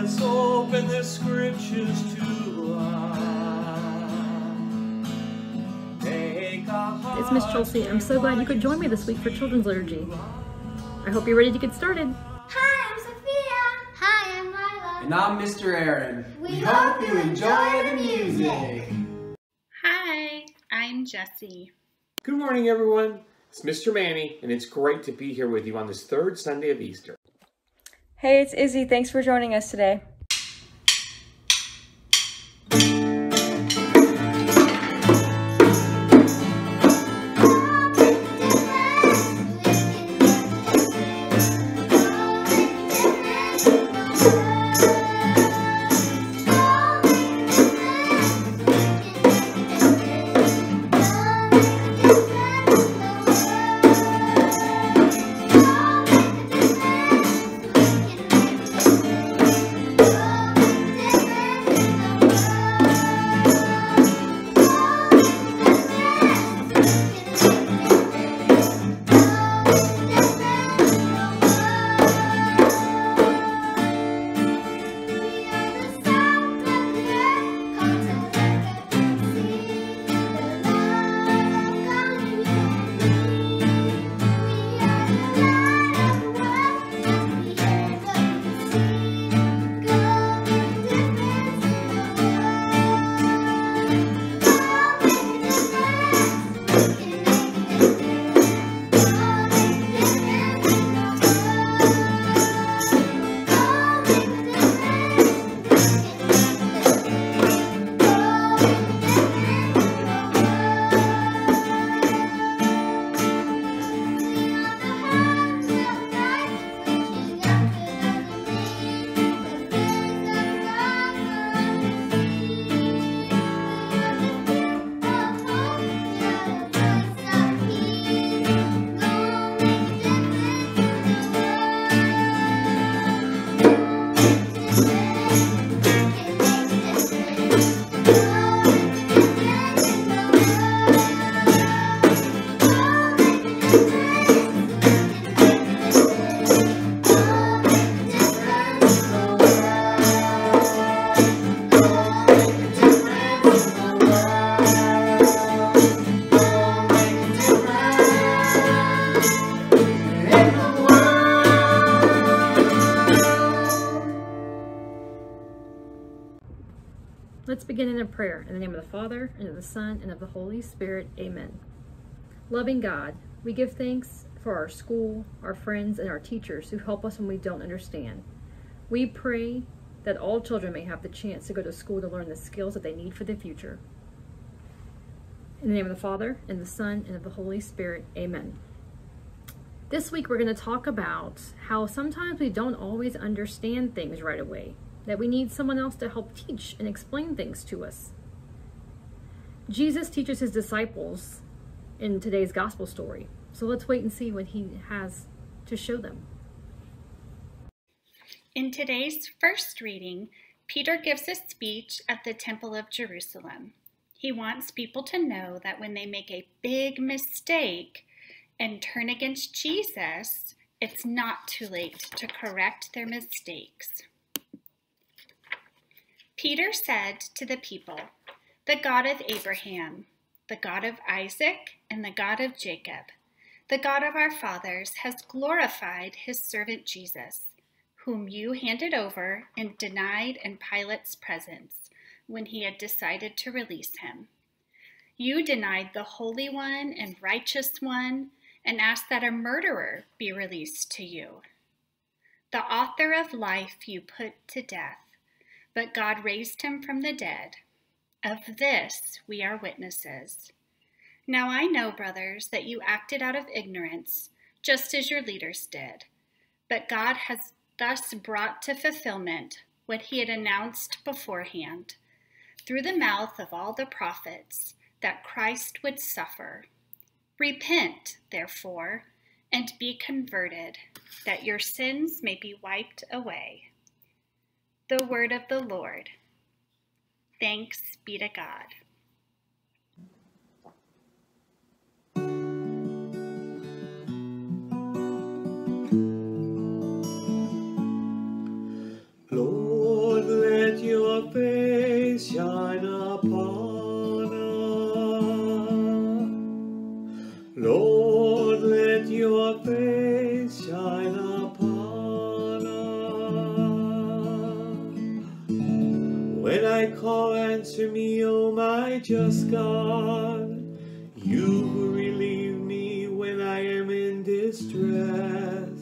Let's open the scriptures to us. It's Miss Chelsea. I'm so glad you could join me this week for Children's Liturgy. I hope you're ready to get started. Hi, I'm Sophia. Hi, I'm Lila. And I'm Mr. Aaron. We hope you enjoy the music. Hi, I'm Jesse. Good morning, everyone. It's Mr. Manny, and it's great to be here with you on this third Sunday of Easter. Hey, it's Izzy. Thanks for joining us today. Prayer. In the name of the Father, and of the Son, and of the Holy Spirit. Amen. Loving God, we give thanks for our school, our friends, and our teachers who help us when we don't understand. We pray that all children may have the chance to go to school to learn the skills that they need for the future. In the name of the Father, and the Son, and of the Holy Spirit. Amen. This week we're going to talk about how sometimes we don't always understand things right away, that we need someone else to help teach and explain things to us. Jesus teaches his disciples in today's gospel story, so let's wait and see what he has to show them. In today's first reading, Peter gives a speech at the Temple of Jerusalem. He wants people to know that when they make a big mistake and turn against Jesus, it's not too late to correct their mistakes. Peter said to the people, The God of Abraham, the God of Isaac, and the God of Jacob, the God of our fathers, has glorified his servant Jesus, whom you handed over and denied in Pilate's presence when he had decided to release him. You denied the Holy One and Righteous One and asked that a murderer be released to you. The author of life you put to death, but God raised him from the dead. Of this we are witnesses. Now I know, brothers, that you acted out of ignorance, just as your leaders did. But God has thus brought to fulfillment what he had announced beforehand, through the mouth of all the prophets, that Christ would suffer. Repent, therefore, and be converted, that your sins may be wiped away. The word of the Lord. Thanks be to God. Lord, let your face shine upon. When I call, answer me, O my just God. You who relieve me when I am in distress.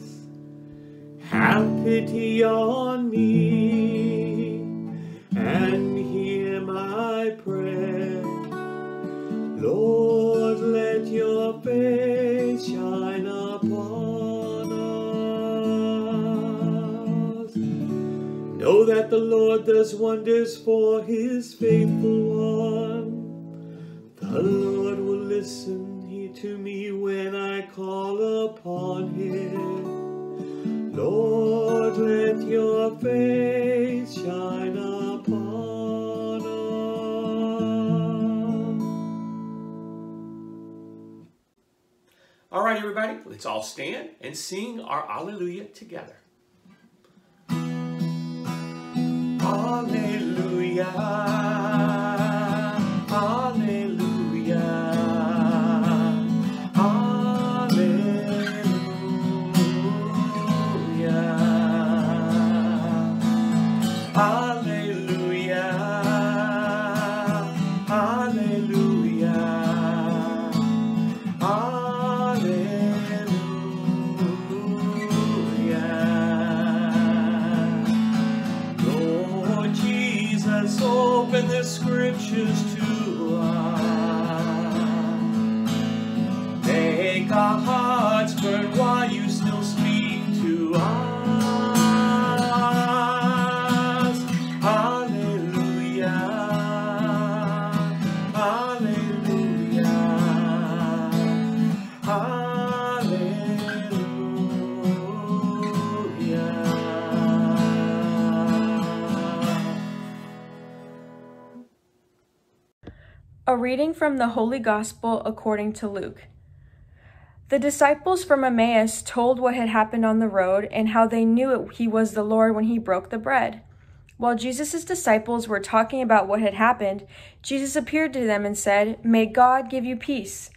Have pity on me the Lord does wonders for his faithful one. The Lord will listen to me when I call upon him. Lord, let your face shine upon us. All right, everybody, let's all stand and sing our Alleluia together. The scriptures A reading from the Holy Gospel according to Luke. The disciples from Emmaus told what had happened on the road and how they knew it, he was the Lord when he broke the bread. While Jesus' disciples were talking about what had happened, Jesus appeared to them and said, May God give you peace.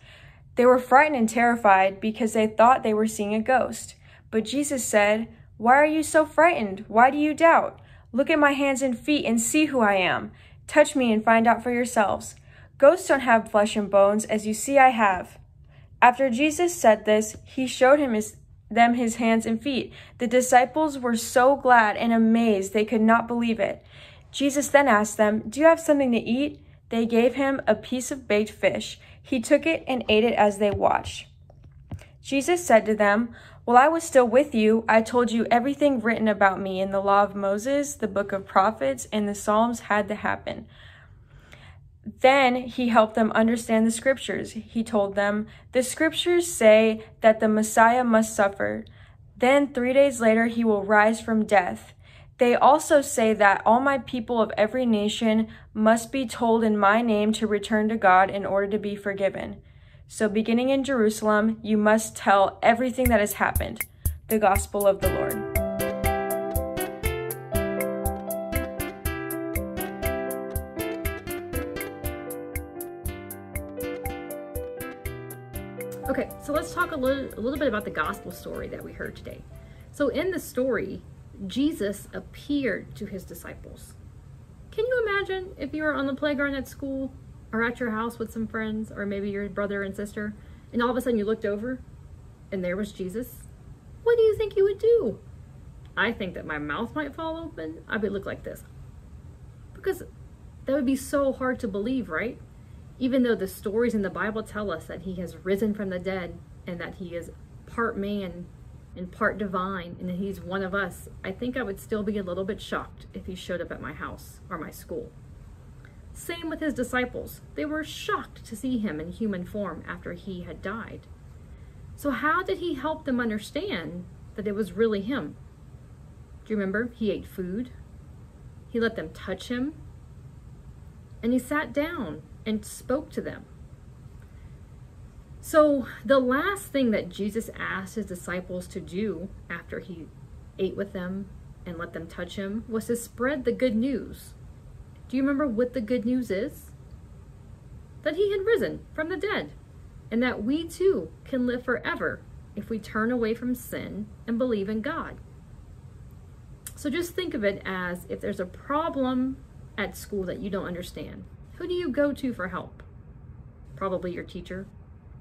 They were frightened and terrified because they thought they were seeing a ghost. But Jesus said, Why are you so frightened? Why do you doubt? Look at my hands and feet and see who I am. Touch me and find out for yourselves. Ghosts don't have flesh and bones, as you see I have. After Jesus said this, he showed him his, them his hands and feet. The disciples were so glad and amazed they could not believe it. Jesus then asked them, Do you have something to eat? They gave him a piece of baked fish. He took it and ate it as they watched. Jesus said to them, While I was still with you, I told you everything written about me in the law of Moses, the book of prophets, and the Psalms had to happen. Then he helped them understand the scriptures. He told them, The scriptures say that the Messiah must suffer. Then three days later he will rise from death. They also say that all my people of every nation must be told in my name to return to God in order to be forgiven. So, beginning in Jerusalem, you must tell everything that has happened. The Gospel of the Lord. So let's talk a little, a little bit about the gospel story that we heard today. So, in the story, Jesus appeared to his disciples. Can you imagine if you were on the playground at school or at your house with some friends or maybe your brother and sister, and all of a sudden you looked over and there was Jesus? What do you think you would do? I think that my mouth might fall open. I would look like this. Because that would be so hard to believe, right? Even though the stories in the Bible tell us that he has risen from the dead and that he is part man and part divine and that he's one of us, I think I would still be a little bit shocked if he showed up at my house or my school. Same with his disciples. They were shocked to see him in human form after he had died. So, how did he help them understand that it was really him? Do you remember? He ate food, he let them touch him, and he sat down and spoke to them. So, the last thing that Jesus asked his disciples to do after he ate with them and let them touch him was to spread the good news Do you remember what the good news is? That he had risen from the dead, and that we too can live forever if we turn away from sin and believe in God. So just think of it as if there's a problem at school that you don't understand, who do you go to for help? Probably your teacher,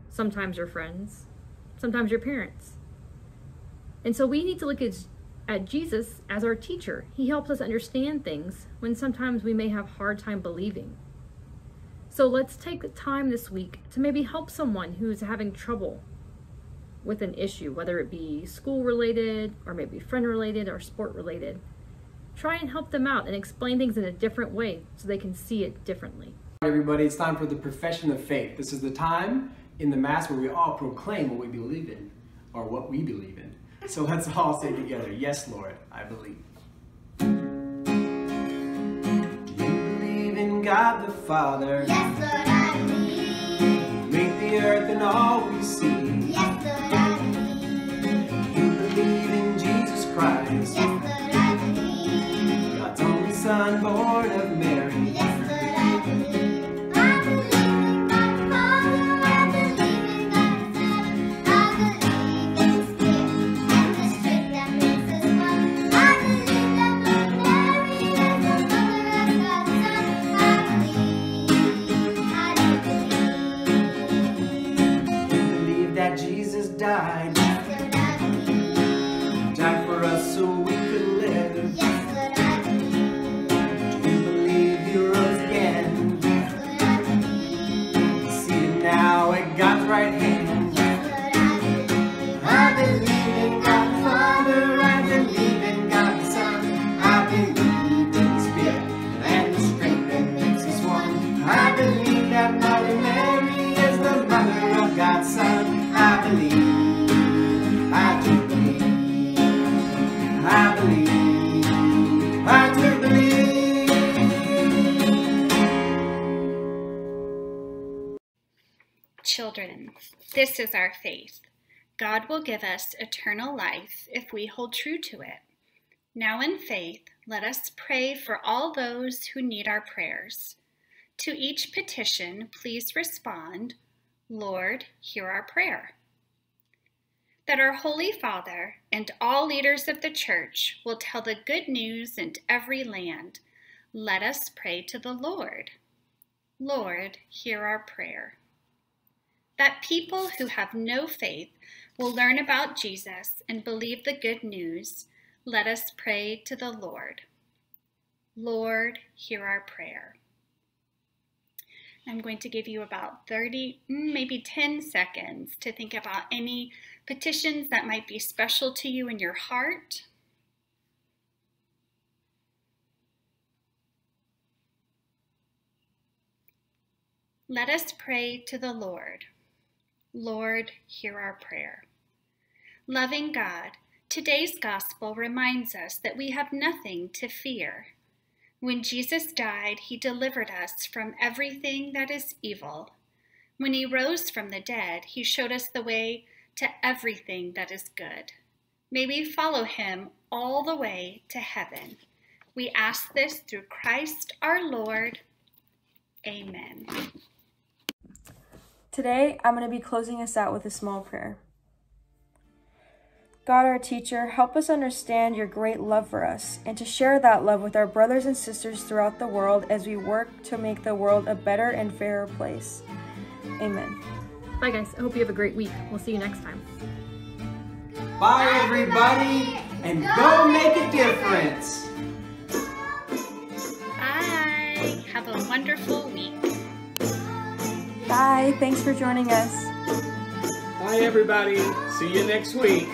sometimes your friends, sometimes your parents. And so we need to look at, at Jesus as our teacher. He helps us understand things when sometimes we may have hard time believing. So let's take the time this week to maybe help someone who's having trouble with an issue, whether it be school related or maybe friend related or sport related. Try and help them out and explain things in a different way so they can see it differently. Everybody, it's time for the profession of faith. This is the time in the Mass where we all proclaim what we believe in, or what we believe in. So let's all say together, Yes, Lord, I believe. Do you believe in God the Father? Yes, Children, this is our faith. God will give us eternal life if we hold true to it. Now, in faith, let us pray for all those who need our prayers. To each petition, please respond, Lord, hear our prayer. That our Holy Father and all leaders of the Church will tell the good news in every land. Let us pray to the Lord. Lord, hear our prayer that people who have no faith will learn about Jesus and believe the good news, let us pray to the Lord. Lord, hear our prayer. I'm going to give you about 30, mm, maybe 10 seconds to think about any petitions that might be special to you in your heart. Let us pray to the Lord. Lord, hear our prayer. Loving God, today's gospel reminds us that we have nothing to fear. When Jesus died, he delivered us from everything that is evil. When he rose from the dead, he showed us the way to everything that is good. May we follow him all the way to heaven. We ask this through Christ our Lord. Amen. Today, I'm going to be closing us out with a small prayer. God, our teacher, help us understand your great love for us and to share that love with our brothers and sisters throughout the world as we work to make the world a better and fairer place. Amen. Bye, guys. I hope you have a great week. We'll see you next time. Bye, everybody, and go make a difference. Thanks for joining us. Bye, everybody. See you next week.